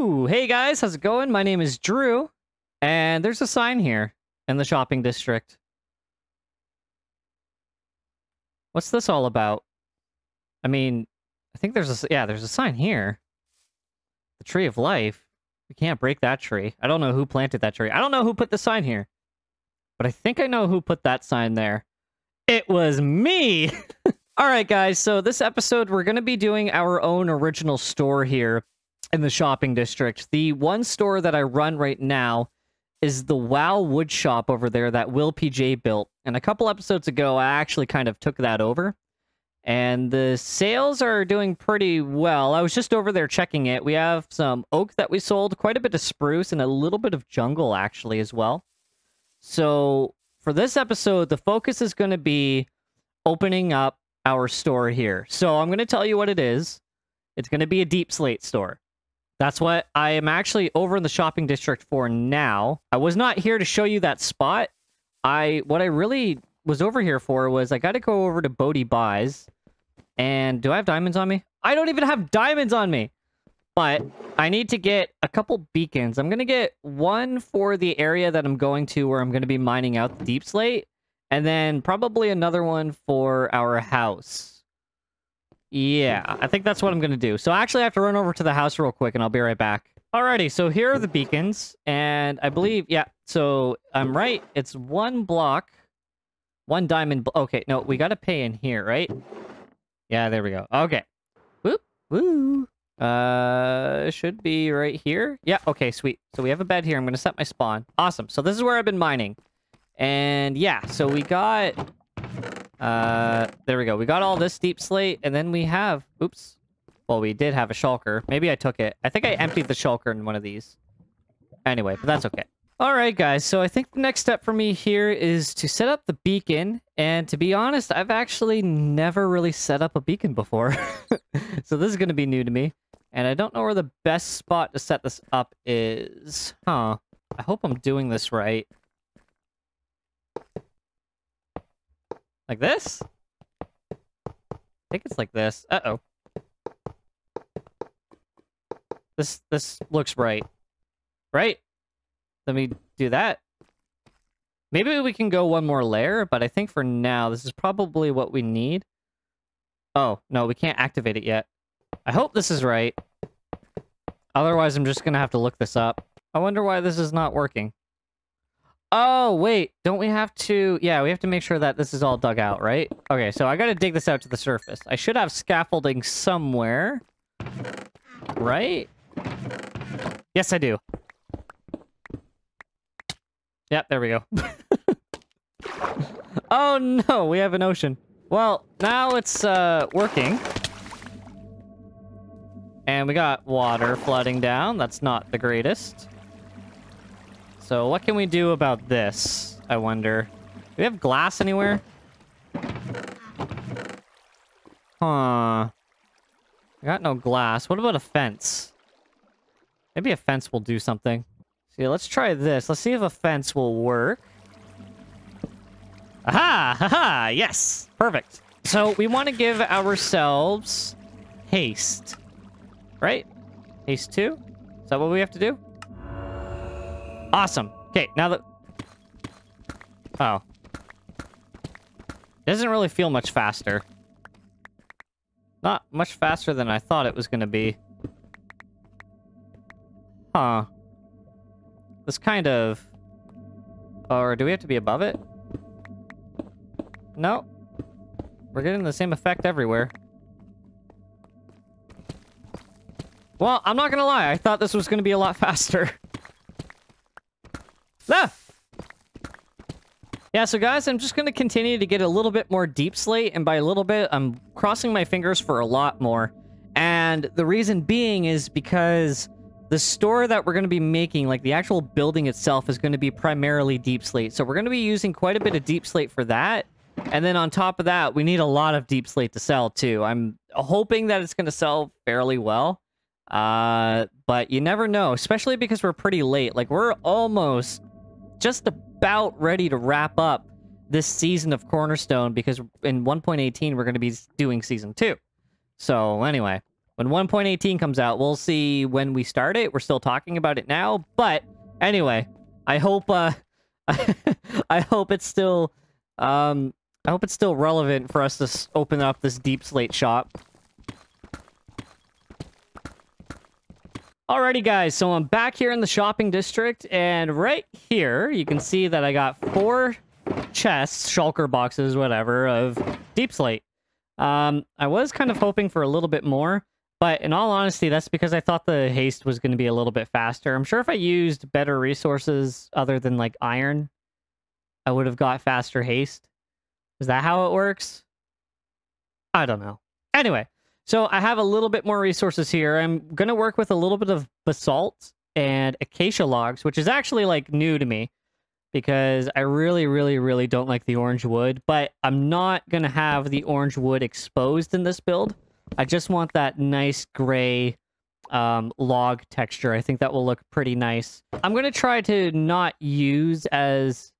Hey guys, how's it going? My name is Drew, and there's a sign here in the shopping district. What's this all about? I mean, I think there's a... yeah, there's a sign here. The tree of life. We can't break that tree. I don't know who planted that tree. I don't know who put the sign here. But I think I know who put that sign there. It was me. All right, guys. So this episode, we're going to be doing our own original store here in the shopping district. The one store that I run right now is the WoW Wood Shop over there that Will PJ built. And a couple episodes ago, I actually kind of took that over. And the sales are doing pretty well. I was just over there checking it. We have some oak that we sold, quite a bit of spruce, and a little bit of jungle actually as well. So for this episode, the focus is going to be opening up our store here. So I'm going to tell you what it is. It's going to be a deep slate store. That's what I am actually over in the shopping district for now. I was not here to show you that spot. I what I really was over here for was I got to go over to Bodie Buys. And do I have diamonds on me? I don't even have diamonds on me. But I need to get a couple beacons. I'm going to get one for the area that I'm going to where I'm going to be mining out the deep slate. And then probably another one for our house. Yeah, I think that's what I'm going to do. So I actually I have to run over to the house real quick and I'll be right back. Alrighty, so here are the beacons. And I believe, yeah, so I'm right. It's one block, one diamond. Okay, no, we got to pay in here, right? Yeah, there we go. Okay. Whoop, woo. Uh, should be right here. Yeah, okay, sweet. So we have a bed here. I'm going to set my spawn. Awesome. So this is where I've been mining. And yeah, so we got... Uh, there we go. We got all this deep slate, and then we have... Oops. Well, we did have a shulker. Maybe I took it. I think I emptied the shulker in one of these. Anyway, but that's okay. All right, guys. So I think the next step for me here is to set up the beacon. And to be honest, I've actually never really set up a beacon before. so this is going to be new to me. And I don't know where the best spot to set this up is. Huh. I hope I'm doing this right. Like this? I think it's like this. Uh-oh. This this looks right. Right? Let me do that. Maybe we can go one more layer, but I think for now, this is probably what we need. Oh, no, we can't activate it yet. I hope this is right. Otherwise, I'm just going to have to look this up. I wonder why this is not working. Oh, wait. Don't we have to... Yeah, we have to make sure that this is all dug out, right? Okay, so I got to dig this out to the surface. I should have scaffolding somewhere. Right? Yes, I do. Yep, there we go. oh no, we have an ocean. Well, now it's uh working. And we got water flooding down. That's not the greatest. So what can we do about this, I wonder? Do we have glass anywhere? Huh. I got no glass. What about a fence? Maybe a fence will do something. See, let's try this. Let's see if a fence will work. Aha! Haha! Yes! Perfect. So we want to give ourselves haste. Right? Haste 2? Is that what we have to do? Awesome. Okay, now that... Oh. Doesn't really feel much faster. Not much faster than I thought it was going to be. Huh. This kind of... Or do we have to be above it? No. We're getting the same effect everywhere. Well, I'm not gonna lie. I thought this was gonna be a lot faster. Ah! Yeah, so guys, I'm just gonna continue to get a little bit more deep slate, and by a little bit, I'm crossing my fingers for a lot more. And the reason being is because the store that we're going to be making, like the actual building itself, is going to be primarily deep slate. So we're going to be using quite a bit of deep slate for that. And then on top of that, we need a lot of deep slate to sell too. I'm hoping that it's going to sell fairly well. Uh, but you never know, especially because we're pretty late. Like we're almost just about ready to wrap up this season of Cornerstone because in 1.18 we're going to be doing season 2. So anyway, when 1.18 comes out. We'll see when we start it. We're still talking about it now, but anyway, I hope uh I hope it's still um I hope it's still relevant for us to open up this deep slate shop. Alrighty, guys, so I'm back here in the shopping district, and right here, you can see that I got four chests, shulker boxes, whatever, of deep slate. Um, I was kind of hoping for a little bit more, but in all honesty, that's because I thought the haste was going to be a little bit faster. I'm sure if I used better resources other than, like, iron, I would have got faster haste. Is that how it works? I don't know. Anyway, so I have a little bit more resources here. I'm going to work with a little bit of basalt and acacia logs, which is actually like new to me because I really, really, really don't like the orange wood, but I'm not going to have the orange wood exposed in this build. I just want that nice gray um, log texture. I think that will look pretty nice. I'm going to try to not use as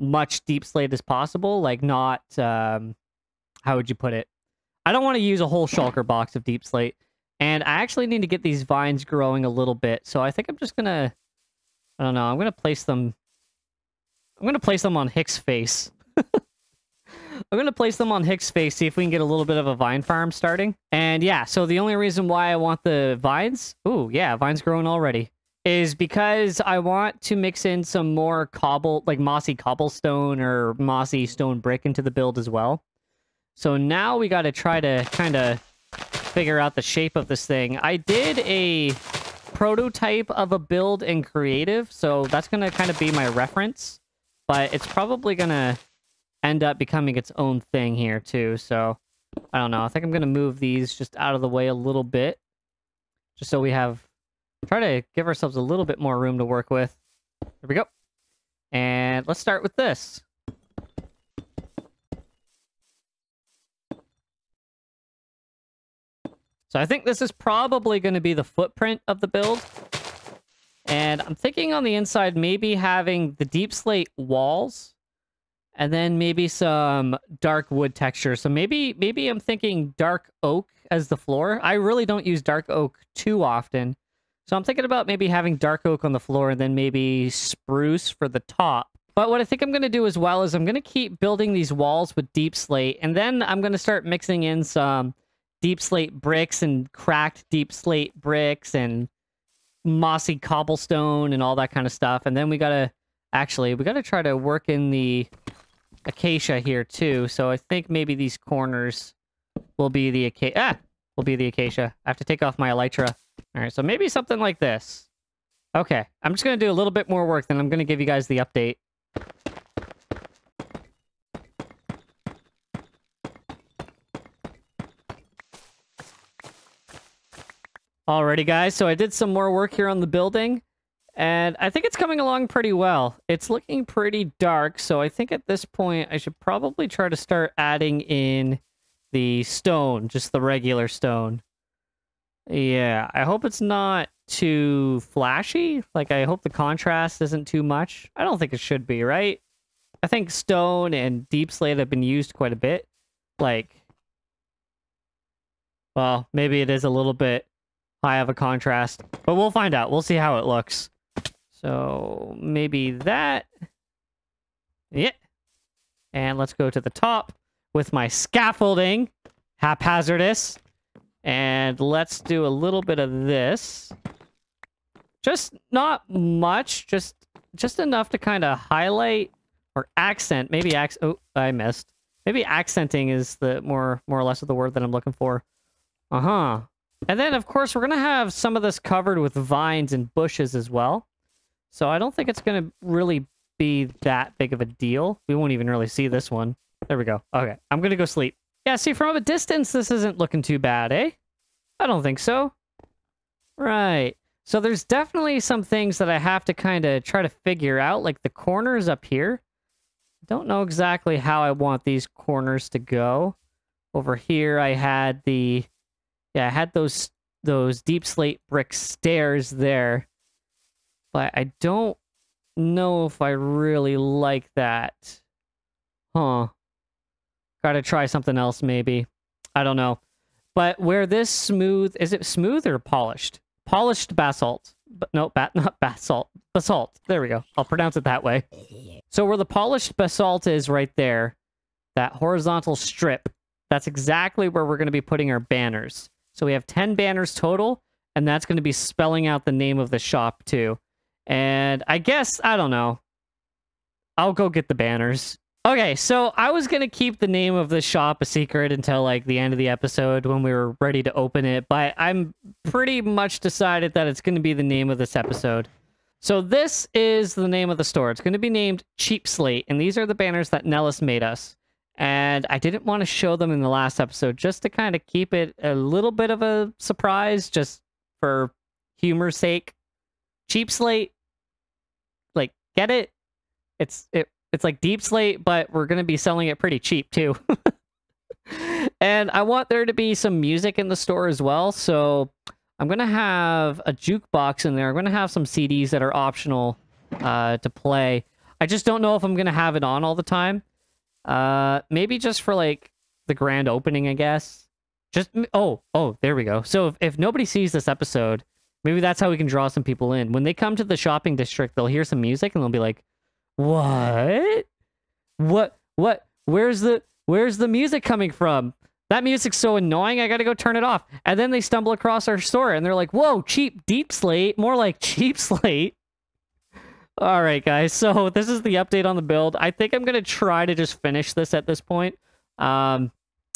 much deep slate as possible, like not, um, how would you put it? I don't want to use a whole shulker box of deep slate. And I actually need to get these vines growing a little bit. So I think I'm just going to... I don't know. I'm going to place them... I'm going to place them on Hick's face. I'm going to place them on Hick's face, see if we can get a little bit of a vine farm starting. And yeah, so the only reason why I want the vines... Ooh, yeah, vines growing already. Is because I want to mix in some more cobble, like mossy cobblestone or mossy stone brick into the build as well. So now we got to try to kind of figure out the shape of this thing. I did a prototype of a build in creative, so that's going to kind of be my reference. But it's probably going to end up becoming its own thing here too. So I don't know. I think I'm going to move these just out of the way a little bit. Just so we have... Try to give ourselves a little bit more room to work with. There we go. And let's start with this. So I think this is probably going to be the footprint of the build. And I'm thinking on the inside, maybe having the deep slate walls and then maybe some dark wood texture. So maybe maybe I'm thinking dark oak as the floor. I really don't use dark oak too often. So I'm thinking about maybe having dark oak on the floor and then maybe spruce for the top. But what I think I'm going to do as well is I'm going to keep building these walls with deep slate. And then I'm going to start mixing in some deep slate bricks and cracked deep slate bricks and mossy cobblestone and all that kind of stuff. And then we gotta actually we gotta try to work in the acacia here too. So I think maybe these corners will be the acacia. Ah, will be the acacia. I have to take off my elytra. All right, so maybe something like this. Okay, I'm just gonna do a little bit more work, then I'm gonna give you guys the update. Alrighty, guys. So I did some more work here on the building, and I think it's coming along pretty well. It's looking pretty dark, so I think at this point I should probably try to start adding in the stone, just the regular stone. Yeah, I hope it's not too flashy. Like, I hope the contrast isn't too much. I don't think it should be, right? I think stone and deep slate have been used quite a bit. Like, well, maybe it is a little bit high of a contrast. But we'll find out. We'll see how it looks. So maybe that. Yeah. And let's go to the top with my scaffolding. Haphazardous. And let's do a little bit of this. Just not much. Just just enough to kind of highlight or accent. Maybe accent. Oh, I missed. Maybe accenting is the more more or less of the word that I'm looking for. Uh-huh. And then, of course, we're going to have some of this covered with vines and bushes as well. So I don't think it's going to really be that big of a deal. We won't even really see this one. There we go. Okay, I'm going to go sleep. Yeah, see, from a distance, this isn't looking too bad, eh? I don't think so. Right. So there's definitely some things that I have to kind of try to figure out, like the corners up here. Don't know exactly how I want these corners to go. Over here, I had the yeah, I had those those deep slate brick stairs there. But I don't know if I really like that. Huh. Gotta try something else, maybe. I don't know. But where this smooth, is it smooth or polished? Polished basalt. But no, bat, not basalt. Basalt. There we go. I'll pronounce it that way. So where the polished basalt is right there, that horizontal strip, that's exactly where we're going to be putting our banners. So we have 10 banners total, and that's going to be spelling out the name of the shop too. And I guess, I don't know. I'll go get the banners. Okay, so I was going to keep the name of the shop a secret until like the end of the episode when we were ready to open it, but I'm pretty much decided that it's going to be the name of this episode. So this is the name of the store. It's going to be named Cheap Slate, and these are the banners that Nellas made us. And I didn't want to show them in the last episode just to kind of keep it a little bit of a surprise, just for humor's sake. Cheap Slate, like, get it? It's it it's like deep slate, but we're gonna be selling it pretty cheap too. and I want there to be some music in the store as well, so I'm gonna have a jukebox in there. I'm gonna have some CDs that are optional uh, to play. I just don't know if I'm gonna have it on all the time. Uh, maybe just for like the grand opening, I guess. Just oh oh, there we go. So if, if nobody sees this episode, maybe that's how we can draw some people in. When they come to the shopping district, they'll hear some music and they'll be like, what? What? What? Where's the Where's the music coming from? That music's so annoying. I gotta go turn it off. And then they stumble across our store and they're like, "Whoa, cheap deep slate, more like cheap slate." All right, guys. So this is the update on the build. I think I'm gonna try to just finish this at this point. Um,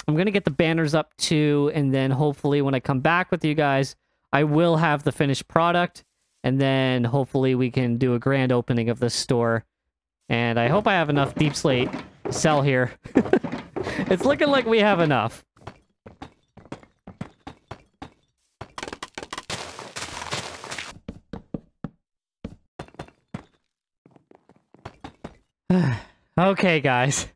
I'm gonna get the banners up too, and then hopefully when I come back with you guys, I will have the finished product, and then hopefully we can do a grand opening of this store and I hope I have enough deep slate to sell here. it's looking like we have enough. okay, guys.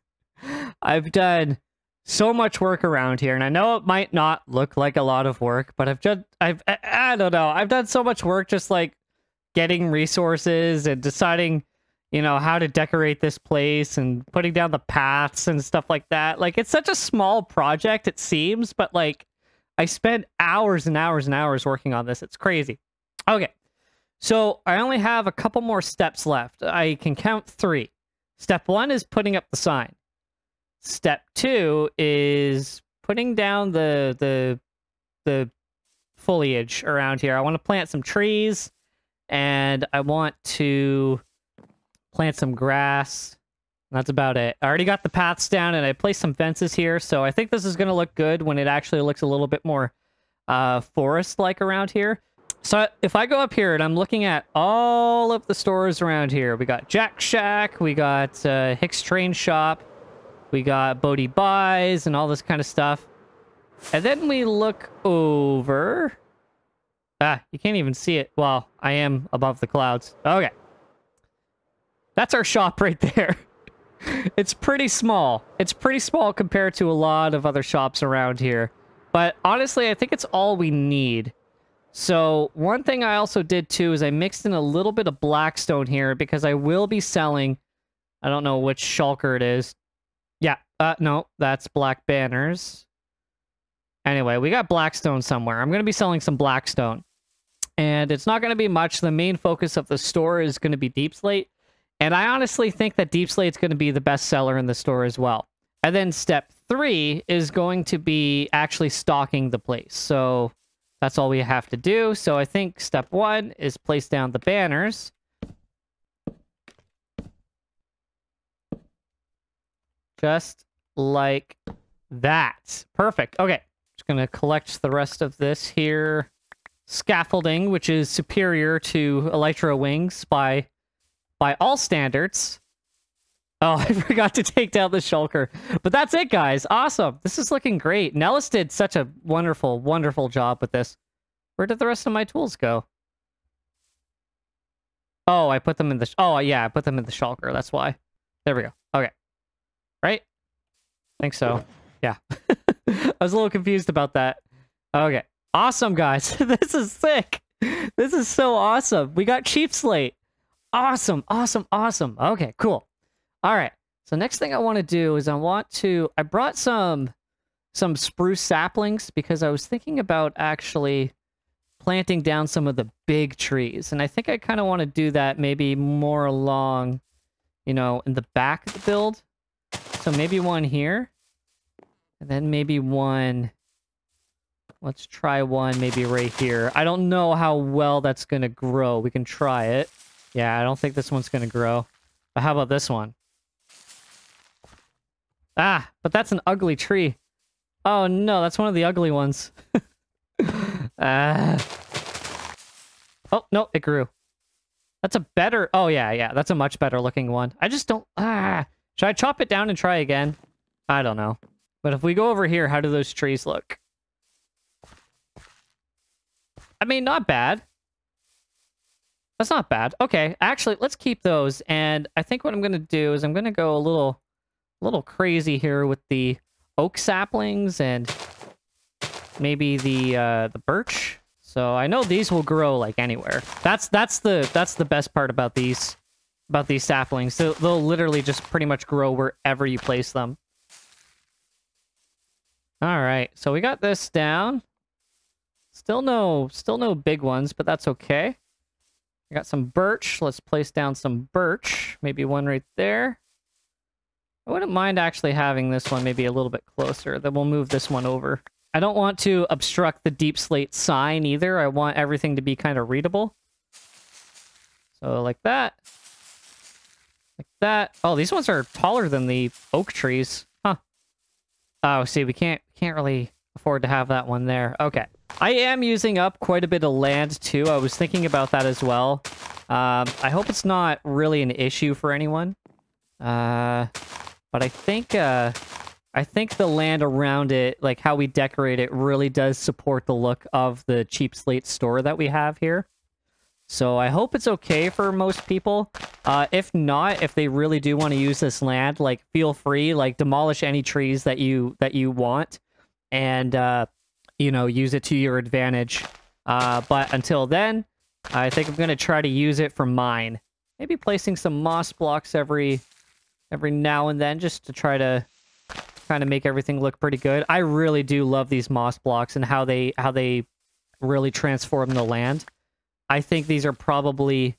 I've done so much work around here, and I know it might not look like a lot of work, but I've just, I've, I, I don't know, I've done so much work just like getting resources and deciding you know, how to decorate this place and putting down the paths and stuff like that. Like, it's such a small project, it seems, but like, I spent hours and hours and hours working on this. It's crazy. Okay. So I only have a couple more steps left. I can count three. Step one is putting up the sign. Step two is putting down the the the foliage around here. I want to plant some trees and I want to plant some grass. That's about it. I already got the paths down and I placed some fences here, so I think this is going to look good when it actually looks a little bit more uh, forest-like around here. So if I go up here and I'm looking at all of the stores around here, we got Jack Shack, we got uh, Hicks Train Shop, we got Bodie Buys and all this kind of stuff. And then we look over... Ah, you can't even see it. Well, I am above the clouds. Okay. That's our shop right there. it's pretty small. It's pretty small compared to a lot of other shops around here. But honestly, I think it's all we need. So one thing I also did too is I mixed in a little bit of Blackstone here because I will be selling... I don't know which shulker it is. Yeah, uh, no, that's Black Banners. Anyway, we got Blackstone somewhere. I'm going to be selling some Blackstone. And it's not going to be much. The main focus of the store is going to be Deep Slate. And I honestly think that Deep Slate's going to be the best seller in the store as well. And then step three is going to be actually stocking the place. So that's all we have to do. So I think step one is place down the banners. Just like that. Perfect. Okay. Just going to collect the rest of this here. Scaffolding, which is superior to Elytra Wings by by all standards. Oh, I forgot to take down the shulker. But that's it, guys. Awesome. This is looking great. Nellas did such a wonderful, wonderful job with this. Where did the rest of my tools go? Oh, I put them in the... Oh, yeah, I put them in the shulker. That's why. There we go. Okay. Right? I think so. Yeah. I was a little confused about that. Okay. Awesome, guys. this is sick. This is so awesome. We got Cheap Slate. Awesome, awesome, awesome. Okay, cool. All right. So next thing I want to do is I want to I brought some some spruce saplings because I was thinking about actually planting down some of the big trees. And I think I kind of want to do that maybe more along, you know, in the back of the build. So maybe one here. And then maybe one... Let's try one maybe right here. I don't know how well that's going to grow. We can try it. Yeah, I don't think this one's going to grow. But how about this one? Ah, but that's an ugly tree. Oh no, that's one of the ugly ones. ah. Oh, no, it grew. That's a better... Oh, yeah, yeah. That's a much better looking one. I just don't... Ah. Should I chop it down and try again? I don't know. But if we go over here, how do those trees look? I mean, not bad. That's not bad. Okay, actually, let's keep those. And I think what I'm going to do is I'm going to go a little, a little crazy here with the oak saplings and maybe the uh, the birch. So I know these will grow like anywhere. That's that's the that's the best part about these about these saplings. So they'll literally just pretty much grow wherever you place them. All right, so we got this down. Still no still no big ones, but that's okay. I got some birch. Let's place down some birch. Maybe one right there. I wouldn't mind actually having this one maybe a little bit closer. Then we'll move this one over. I don't want to obstruct the deep slate sign either. I want everything to be kind of readable. So like that. Like that. Oh, these ones are taller than the oak trees. Huh. Oh, see, we can't can't really afford to have that one there. Okay. I am using up quite a bit of land, too. I was thinking about that as well. Um, I hope it's not really an issue for anyone. Uh, but I think... Uh, I think the land around it, like how we decorate it, really does support the look of the cheap slate store that we have here. So I hope it's okay for most people. Uh, if not, if they really do want to use this land, like feel free, like demolish any trees that you that you want, and uh, you know use it to your advantage. Uh, but until then, I think I'm gonna try to use it for mine. Maybe placing some moss blocks every every now and then, just to try to kind of make everything look pretty good. I really do love these moss blocks and how they how they really transform the land. I think these are probably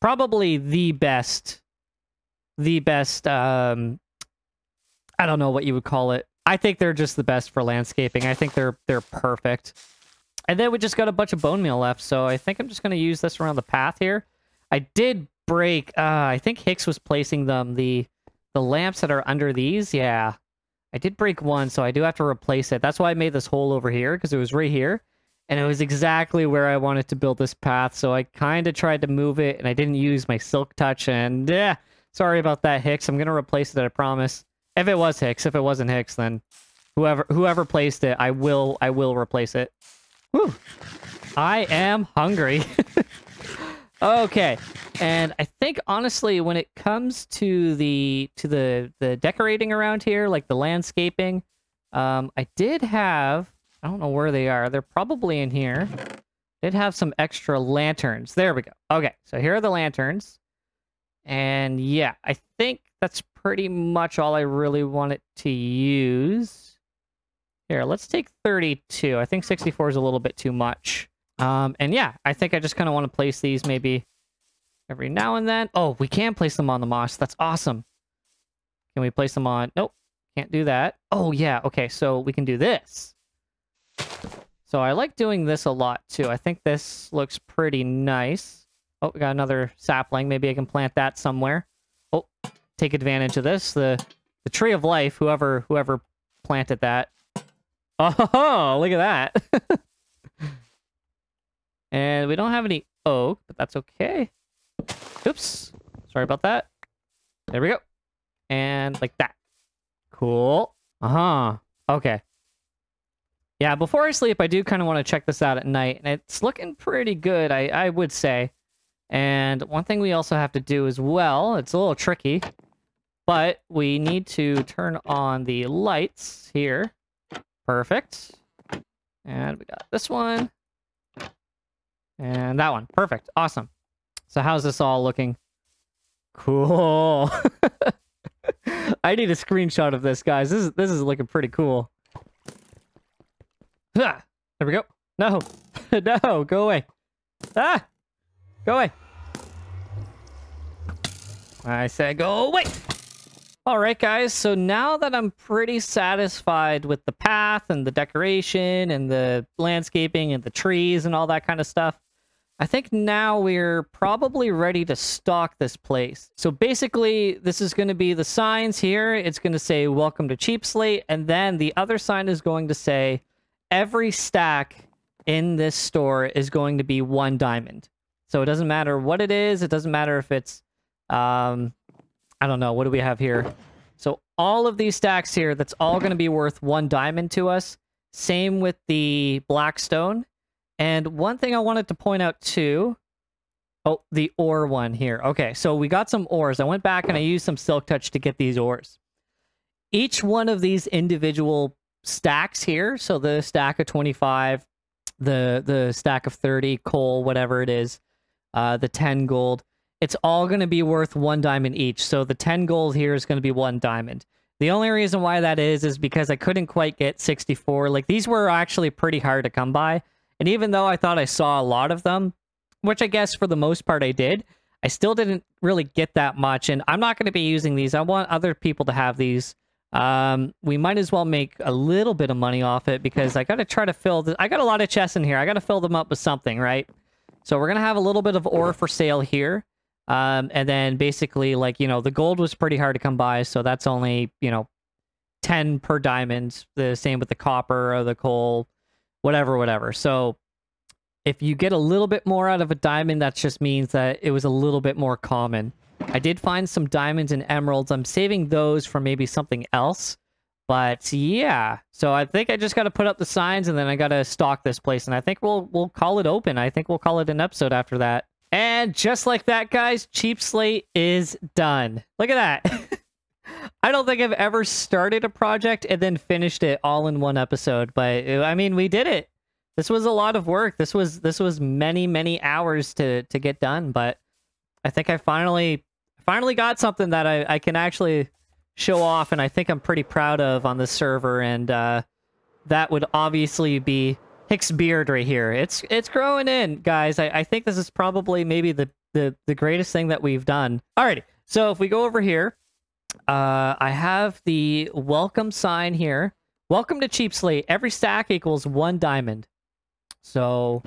probably the best the best um I don't know what you would call it. I think they're just the best for landscaping. I think they're they're perfect. And then we just got a bunch of bone meal left, so I think I'm just going to use this around the path here. I did break uh I think Hicks was placing them the the lamps that are under these. Yeah. I did break one, so I do have to replace it. That's why I made this hole over here, because it was right here. And it was exactly where I wanted to build this path, so I kind of tried to move it, and I didn't use my silk touch, and yeah, sorry about that, Hicks. I'm going to replace it, I promise. If it was Hicks, if it wasn't Hicks, then whoever whoever placed it, I will I will replace it. Whew. I am hungry. Okay, and I think honestly, when it comes to the to the the decorating around here, like the landscaping, um, I did have I don't know where they are. They're probably in here. Did have some extra lanterns. There we go. Okay, so here are the lanterns, and yeah, I think that's pretty much all I really wanted to use. Here, let's take 32. I think 64 is a little bit too much. Um, and yeah, I think I just kind of want to place these maybe every now and then. Oh, we can place them on the moss. That's awesome. Can we place them on? Nope, can't do that. Oh, yeah. Okay, so we can do this. So I like doing this a lot, too. I think this looks pretty nice. Oh, we got another sapling. Maybe I can plant that somewhere. Oh, take advantage of this. The the tree of life, whoever whoever planted that. Oh, look at that. And we don't have any oak, but that's okay. Oops. Sorry about that. There we go. And like that. Cool. Uh-huh. Okay. Yeah, before I sleep, I do kind of want to check this out at night. And it's looking pretty good, I, I would say. And one thing we also have to do as well, it's a little tricky, but we need to turn on the lights here. Perfect. And we got this one. And that one. Perfect. Awesome. So how's this all looking? Cool. I need a screenshot of this, guys. This is this is looking pretty cool. Ah, there we go. No. no, go away. Ah! Go away. I said go away. All right, guys. So now that I'm pretty satisfied with the path and the decoration and the landscaping and the trees and all that kind of stuff, I think now we're probably ready to stock this place. So basically, this is going to be the signs here. It's going to say, welcome to Cheap Slate. And then the other sign is going to say, every stack in this store is going to be one diamond. So it doesn't matter what it is. It doesn't matter if it's, um, I don't know. What do we have here? So all of these stacks here, that's all going to be worth one diamond to us. Same with the Blackstone. And one thing I wanted to point out too, oh, the ore one here. Okay, so we got some ores. I went back and I used some Silk Touch to get these ores. Each one of these individual stacks here, so the stack of 25, the the stack of 30 coal, whatever it is, uh, the 10 gold, it's all going to be worth one diamond each. So the 10 gold here is going to be one diamond. The only reason why that is is because I couldn't quite get 64. Like these were actually pretty hard to come by. And even though I thought I saw a lot of them, which I guess for the most part I did, I still didn't really get that much. And I'm not going to be using these. I want other people to have these. Um, we might as well make a little bit of money off it because I got to try to fill. I got a lot of chests in here. I got to fill them up with something, right? So we're going to have a little bit of ore for sale here. Um, and then basically, like, you know, the gold was pretty hard to come by. So that's only, you know, 10 per diamond. The same with the copper or the coal whatever, whatever. So if you get a little bit more out of a diamond, that just means that it was a little bit more common. I did find some diamonds and emeralds. I'm saving those for maybe something else. But yeah, so I think I just got to put up the signs and then I got to stock this place. And I think we'll we'll call it open. I think we'll call it an episode after that. And just like that, guys, Cheap Slate is done. Look at that. I don't think I've ever started a project and then finished it all in one episode, but I mean, we did it. This was a lot of work. This was this was many many hours to to get done, but I think I finally finally got something that I I can actually show off, and I think I'm pretty proud of on the server. And uh, that would obviously be Hicks beard right here. It's it's growing in, guys. I, I think this is probably maybe the the the greatest thing that we've done. Alrighty, so if we go over here uh, I have the welcome sign here. Welcome to Cheap Slate. Every stack equals one diamond. So,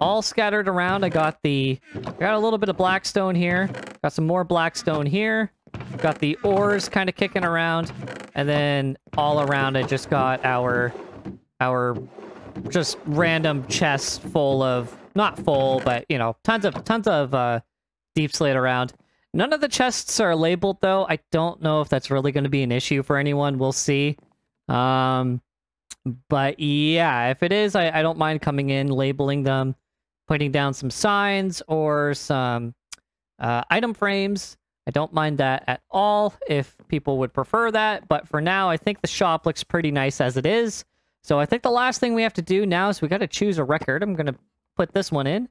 all scattered around. I got the, I got a little bit of blackstone here. Got some more blackstone here. Got the ores kind of kicking around, and then all around I just got our, our, just random chests full of, not full, but you know, tons of tons of uh, deep slate around. None of the chests are labeled, though. I don't know if that's really going to be an issue for anyone. We'll see. Um, but yeah, if it is, I, I don't mind coming in, labeling them, putting down some signs or some uh, item frames. I don't mind that at all if people would prefer that. But for now, I think the shop looks pretty nice as it is. So I think the last thing we have to do now is we got to choose a record. I'm going to put this one in.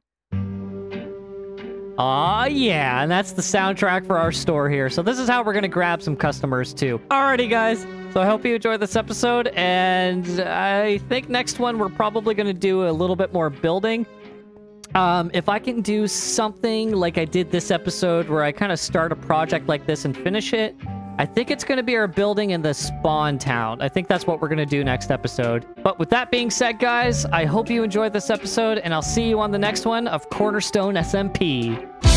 Aw, yeah, and that's the soundtrack for our store here. So this is how we're going to grab some customers, too. Alrighty, guys. So I hope you enjoyed this episode, and I think next one we're probably going to do a little bit more building. Um, if I can do something like I did this episode, where I kind of start a project like this and finish it, I think it's going to be our building in the spawn town. I think that's what we're going to do next episode. But with that being said, guys, I hope you enjoyed this episode, and I'll see you on the next one of Cornerstone SMP.